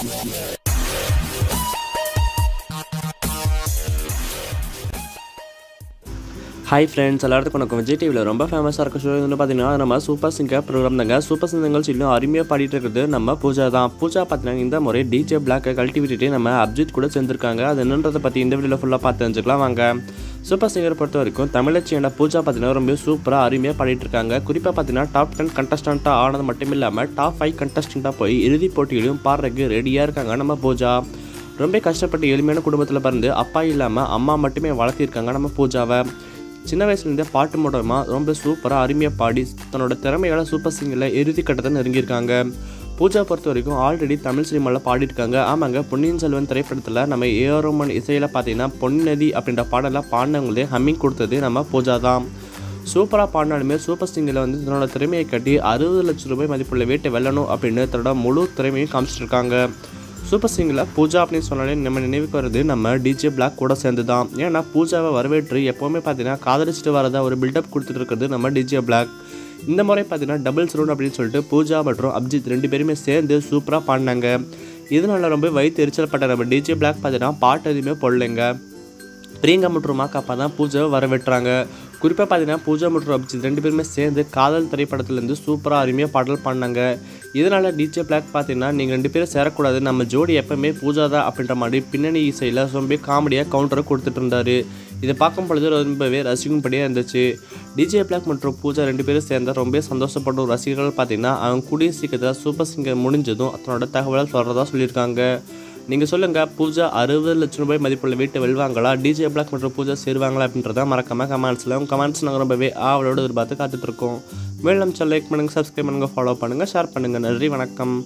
Hi friends எல்லாத்துக்கும் வணக்கம். விஜய் டிவியில் ரொம்ப ஃபேமஸாக இருக்க ஷோ வந்து பார்த்தீங்கன்னா நம்ம சூப்பர் சிங்கர் ப்ரோக்ராம் தாங்க. சூப்பர் சிங்கங்கள் சொல்லும் அருமையாக பாடிட்டு இருக்கிறது நம்ம பூஜா தான். பூஜா பார்த்தீங்கன்னா இந்த முறை டிஜே பிளாக்கை கழட்டி விட்டுட்டு நம்ம அப்ஜித் கூட சேர்ந்துருக்காங்க. அது என்னன்றதை பற்றி இந்த வீடியோவில் ஃபுல்லாக பார்த்து தெரிஞ்சுக்கலாம். வாங்க. சூப்பர் சிங்கர் பொறுத்த வரைக்கும் தமிழச்சியான பூஜா பார்த்தீங்கன்னா ரொம்ப சூப்பராக அருமையாக பாடிட்டு இருக்காங்க. குறிப்பாக பார்த்தீங்கன்னா டாப் டென் கண்டஸ்டண்ட்டாக ஆனது மட்டும் இல்லாமல் டாப் ஃபைவ் கண்டஸ்டண்ட்டாக போய் இறுதிப் போட்டியிலும் பாடுறதுக்கு ரெடியாக இருக்காங்க. நம்ம பூஜா ரொம்ப கஷ்டப்பட்டு எளிமையான குடும்பத்தில் பிறந்து அப்பா இல்லாமல் அம்மா மட்டுமே வளர்த்திருக்காங்க நம்ம பூஜாவை. சின்ன வயசுலேருந்தே பாட்டு மூலமாக ரொம்ப சூப்பராக அருமையாக பாடி தன்னோட திறமையால சூப்பர் சிங்கரில் இறுதி கட்டத்தை நெருங்கியிருக்காங்க. பூஜா பொறுத்த வரைக்கும் ஆல்ரெடி தமிழ் சினிமாவில் பாடிருக்காங்க ஆமாங்க பொன்னியின் செல்வன் திரைப்படத்தில் நம்ம ஏரோமன் இசையில் பார்த்தீங்கன்னா பொன்னதி அப்படின்ற பாடலாம் பாடினவங்களே ஹம்மிங் கொடுத்தது நம்ம பூஜா தான். சூப்பராக பாடினாலுமே சூப்பர் சிங்கரில் வந்து தன்னோட திறமையை கட்டி அறுபது லட்சம் ரூபாய் மதிப்புள்ள வீட்டை வெல்லணும் அப்படின்னு தன்னோட முழு திறமையும் காமிச்சிருக்காங்க. சூப்பர் சிங்கில் பூஜா அப்படின்னு சொன்னாலே நம்ம நினைவுக்கு வருது நம்ம டிஜே பிளாக் கூட சேர்ந்து தான். ஏன்னா பூஜாவை வரவேற்று எப்போவுமே பார்த்தீங்கன்னா காதலிச்சிட்டு வரதா ஒரு பில்டப் கொடுத்துட்டு இருக்கிறது நம்ம டிஜே பிளாக் இந்த முறை பார்த்தீங்கன்னா டபுள்ஸ் ரவுண்ட் அப்படின்னு சொல்லிட்டு பூஜா மற்றும் அப்ஜித் ரெண்டு பேருமே சேர்ந்து சூப்பராக பாடினாங்க. இதனால ரொம்ப வயிற்று எரிச்சல்பட்ட நம்ம டிஜே பிளாக் பார்த்தீங்கன்னா பாட்டு எதுவுமே போடலைங்க. பிரியங்கா மற்றும் மாக்காப்பா தான் பூஜாவை வரவேற்றாங்க. குறிப்பாக பார்த்தீங்கன்னா பூஜா மற்றும் அபிஜித் ரெண்டு பேருமே சேர்ந்து காதல் திரைப்படத்துலேருந்து சூப்பராக அருமையாக பாடல் பாடினாங்க. இதனால் டிஜே பிளாக் பார்த்தீங்கன்னா நீங்கள் ரெண்டு பேரும் சேரக்கூடாது. நம்ம ஜோடி எப்பவுமே பூஜா தான் அப்படின்ற மாதிரி பின்னணி இசையில் ரொம்ப காமெடியாக கவுண்டரை கொடுத்துட்டு இருந்தாரு. இதை பார்க்கும் பொழுது ரொம்பவே ரசிக்கும்படியாக இருந்துச்சு. டிஜே பிளாக் மற்றும் பூஜா ரெண்டு பேரும் சேர்ந்த ரொம்ப சந்தோஷப்படும் ரசிகர்கள் பார்த்தீங்கன்னா அவங்க கூடிய சீக்கிரத்தில் சூப்பர் சிங்கர் முடிஞ்சதும் அதனோட தகவலை சொல்கிறதா சொல்லியிருக்காங்க. நீங்கள் சொல்லுங்கள் பூஜா அறுபது லட்சம் ரூபாய் மதிப்புள்ள வீட்டை வெல்வாங்களா? டிஜே பிளாக் மற்றும் பூஜா சேருவாங்களா அப்படின்றத மறக்காம கமெண்ட்ஸில் உங்கள் கமெண்ட்ஸ் நாங்கள் ரொம்பவே ஆவலோடு எதிர்பார்த்து காத்துட்ருக்கோம். மேலும் லைக் பண்ணுங்கள் சப்ஸ்கிரைப் பண்ணுங்கள் ஃபாலோ பண்ணுங்கள் ஷேர் பண்ணுங்கள் நன்றி வணக்கம்.